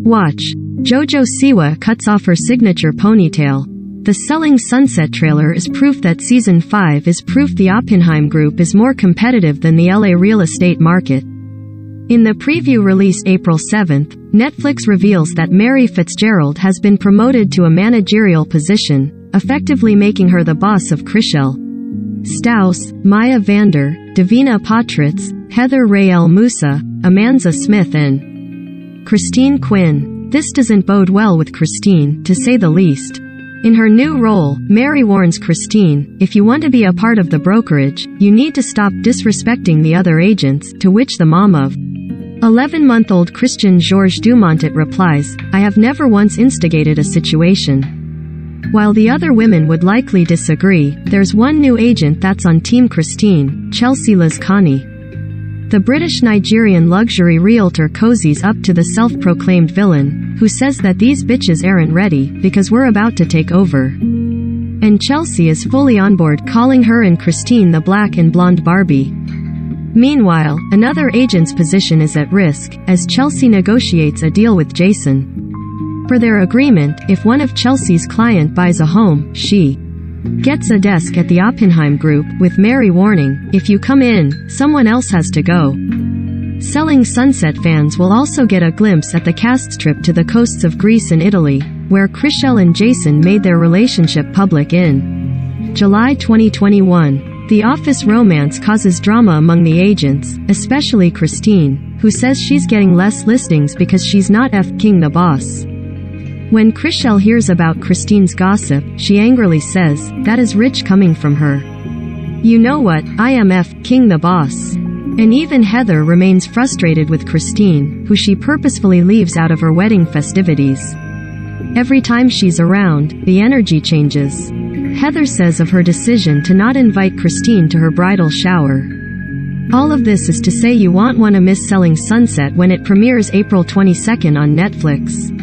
Watch. Jojo Siwa cuts off her signature ponytail. The Selling Sunset trailer is proof that Season 5 is proof the Oppenheim Group is more competitive than the LA real estate market. In the preview released April 7th, Netflix reveals that Mary Fitzgerald has been promoted to a managerial position, effectively making her the boss of Chrishell. Stause, Maya Vander, Davina Potratz, Heather Rae El Moussa, Amanza Smith and Christine Quinn. This doesn't bode well with Christine, to say the least. In her new role, Mary warns Christine, if you want to be a part of the brokerage, you need to stop disrespecting the other agents, to which the mom of 11-month-old Christian Georges Dumontet replies, I have never once instigated a situation. While the other women would likely disagree, there's one new agent that's on Team Christine, Chelsea Lazkani. The British-Nigerian luxury realtor cozies up to the self-proclaimed villain, who says that these bitches aren't ready, because we're about to take over. And Chelsea is fully on board calling her and Christine the black and blonde Barbie. Meanwhile, another agent's position is at risk, as Chelsea negotiates a deal with Jason. For their agreement, if one of Chelsea's client buys a home, she gets a desk at the Oppenheim Group, with Mary warning, if you come in, someone else has to go. Selling Sunset fans will also get a glimpse at the cast's trip to the coasts of Greece and Italy, where Chrishell and Jason made their relationship public in July 2021. The office romance causes drama among the agents, especially Christine, who says she's getting less listings because she's not F. King the boss. When Chrishell hears about Christine's gossip, she angrily says, that is rich coming from her. You know what, I am F. King the boss. And even Heather remains frustrated with Christine, who she purposefully leaves out of her wedding festivities. Every time she's around, the energy changes. Heather says of her decision to not invite Christine to her bridal shower. All of this is to say you won't want to miss Selling Sunset when it premieres April 22nd on Netflix.